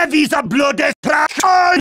Verwieser blödes Trash!